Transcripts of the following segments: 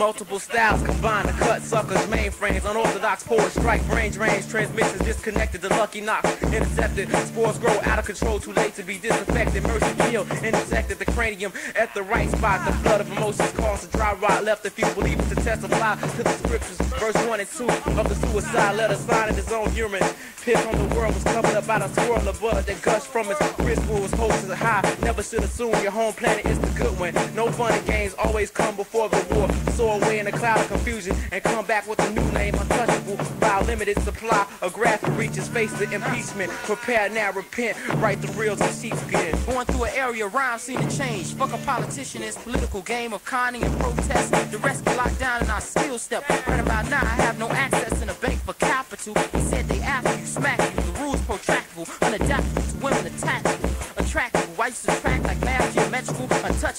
Multiple styles combine to cut suckers, mainframes, unorthodox forward strike, range, range, transmissions disconnected, the lucky knock intercepted. Spores grow out of control, too late to be disaffected. Mercy kill, intersected the cranium at the right spot. The flood of emotions caused a dry rot, left a few believers to testify to the scriptures. Verse 1 and 2 of the suicide letter, signing his own urine. Piss on the world was covered up by a swirl of blood that gushed from his wrist was hopes is high. Never should assume your home planet is the good one. No fun and games always come before the war. Away in a cloud of confusion and come back with a new name, untouchable. By a limited supply of graphic reaches, face the impeachment. Prepare now, repent, write the real to sheepskin. Going through an area, rhymes seen to change. Fuck a politician, it's political game of conning and protest. The rest be locked down and I still step. Right about now, I have no access in a bank for capital. He said they after you, smack you. The rules protractable, unadaptable to women attachable.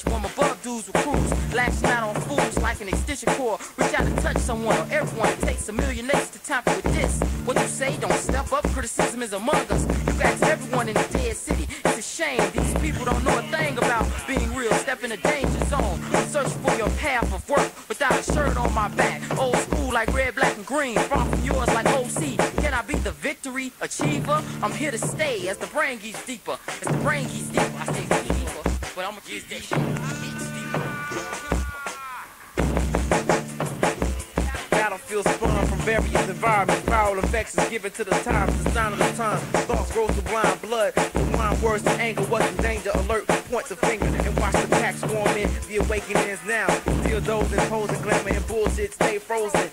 Untouchable, I'm above dudes with crews. Lashing out on fools like an extension cord. Reach out to touch someone or everyone. It takes a million names to tamper with this. What you say, don't step up. Criticism is among us. You ask everyone in the dead city. It's a shame. These people don't know a thing about being real. Step in the danger zone. Search for your path of work without a shirt on my back. Old school like red, black, and green. From yours like OC. Can I be the victory achiever? I'm here to stay as the brain gets deeper. As the brain gets deeper. I'ma get that shit. Battlefield spun from various environments. Viral effects is given to the times, the sign of the time. Thoughts grow to blind blood. To blind words to anger, what's in danger? Alert, point the finger and watch the pack swarm in. The awakening is now. Still those imposing glamour and bullshit stay frozen.